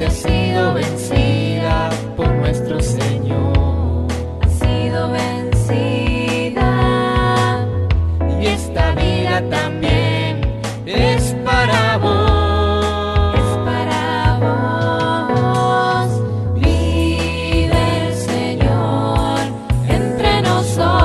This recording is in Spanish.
muerte ha sido vencida por nuestro Señor. Ha sido vencida. Y esta vida también es para vos. Es para vos. Vive el Señor entre nosotros.